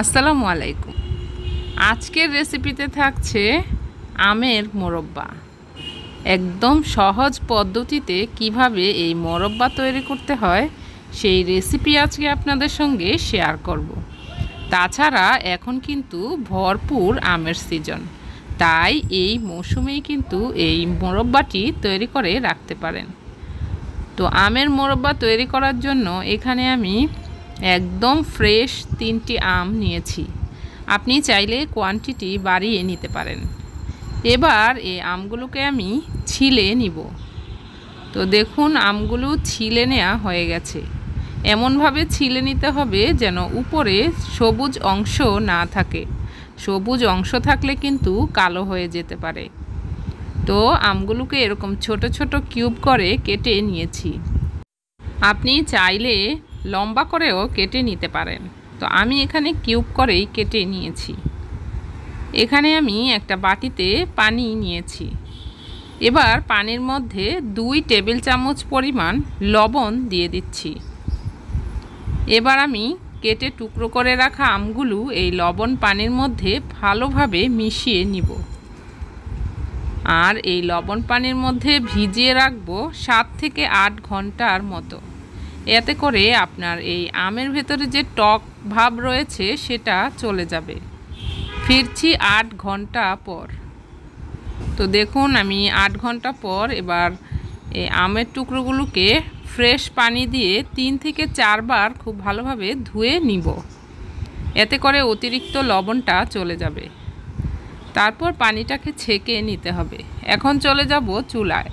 আসসালামু আলাইকুম। আজকের রেসিপিতে থাকছে আমের মোরব্বা। একদম সহজ পদ্ধতিতে কীভাবে এই মোরব্বা তৈরি করতে হয়, সেই রেসিপি আজকে আপনাদের সঙ্গে শেয়ার করব। তাছাড়া এখন কিন্তু ভরপুর আমের সিজন তাই এই মৌসুমেই কিন্তু এই মোরব্বাটি তৈরি করে রাখতে পারেন। তো আমের মোরব্বা তৈরি করার জন্য এখানে আমি একদম ফ্রেশ তিনটি আম নিয়েছি। আপনি চাইলে কোয়ান্টিটি বাড়িয়ে নিতে পারেন। এবার এই আমগুলোকে আমি ছিলে নিব। তো দেখুন, আমগুলো ছিলে নেওয়া হয়ে গেছে। এমনভাবে ছিলে নিতে হবে যেন উপরে সবুজ অংশ না থাকে। সবুজ অংশ থাকলে কিন্তু কালো হয়ে যেতে পারে। তো আমগুলোকে এরকম ছোট ছোট কিউব করে কেটে নিয়েছি। আপনি চাইলে লম্বা করেও কেটে নিতে পারেন। তো আমি এখানে কিউব করেই কেটে নিয়েছি। এখানে আমি একটা বাটিতে পানি নিয়েছি। এবার পানির মধ্যে দুই টেবিল চামচ পরিমাণ লবণ দিয়ে দিচ্ছি। এবার আমি কেটে টুকরো করে রাখা আমগুলো এই লবণ পানির মধ্যে ভালোভাবে মিশিয়ে নিব। আর এই লবণ পানির মধ্যে ভিজিয়ে রাখব সাত থেকে আট ঘণ্টার মতো। এতে করে আপনার এই আমের ভেতরে যে টক ভাব রয়েছে, সেটা চলে যাবে। ফিরছি আট ঘণ্টা পর। তো দেখুন, আমি আট ঘণ্টা পর এবার এই আমের টুকরোগুলোকে ফ্রেশ পানি দিয়ে তিন থেকে চারবার খুব ভালোভাবে ধুয়ে নিব। এতে করে অতিরিক্ত লবণটা চলে যাবে। তারপর পানিটাকে ছেঁকে নিতে হবে। এখন চলে যাব চুলায়।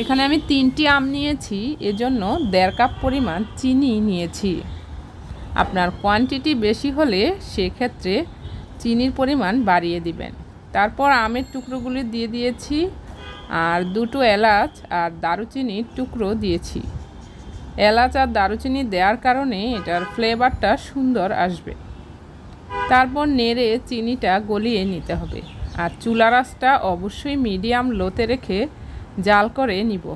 এখানে আমি তিনটি আম নিয়েছি, এজন্য দেড় কাপ পরিমাণ চিনি নিয়েছি। আপনার কোয়ান্টিটি বেশি হলে সেক্ষেত্রে চিনির পরিমাণ বাড়িয়ে দিবেন। তারপর আমের টুকরোগুলি দিয়ে দিয়েছি, আর দুটো এলাচ আর দারুচিনির টুকরো দিয়েছি। এলাচ আর দারুচিনি দেওয়ার কারণে এটার ফ্লেভারটা সুন্দর আসবে। তারপর নেড়ে চিনিটা গলিয়ে নিতে হবে, আর চুলা রাসটা অবশ্যই মিডিয়াম লোতে রেখে জাল করে নিব।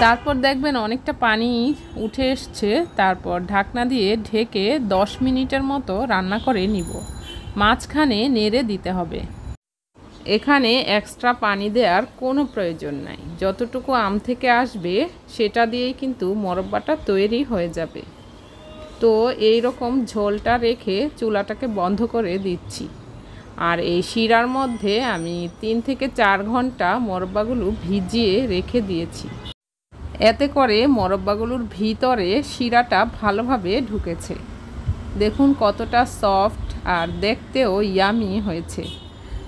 তারপর দেখবেন অনেকটা পানি উঠে এসছে। তারপর ঢাকনা দিয়ে ঢেকে দশ মিনিটের মতো রান্না করে নিব। মাঝখানে নেড়ে দিতে হবে। এখানে এক্সট্রা পানি দেওয়ার কোনো প্রয়োজন নাই। যতটুকু আম থেকে আসবে, সেটা দিয়েই কিন্তু মরব্বাটা তৈরি হয়ে যাবে। তো এই রকম ঝোলটা রেখে চুলাটাকে বন্ধ করে দিচ্ছি। আর এই শিরার মধ্যে আমি তিন থেকে চার ঘণ্টা মরব্বাগুলো ভিজিয়ে রেখে দিয়েছি। এতে করে মরব্বাগুলোর ভিতরে শিরাটা ভালোভাবে ঢুকেছে। দেখুন কতটা সফট আর দেখতেও ইয়ামি হয়েছে।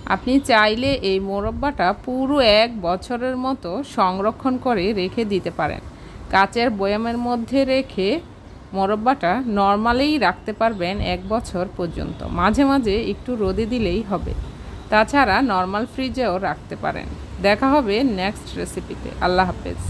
আপনি চাইলে এই মোরব্বাটা পুরো এক বছরের মতো সংরক্ষণ করে রেখে দিতে পারেন। কাচের বয়ামের মধ্যে রেখে মোরব্বাটা নর্মালেই রাখতে পারবেন এক বছর পর্যন্ত। মাঝে মাঝে একটু রোদে দিলেই হবে। তাছাড়া নর্মাল ফ্রিজেও রাখতে পারেন। দেখা হবে নেক্সট রেসিপিতে আল্লাহ হাফেজ।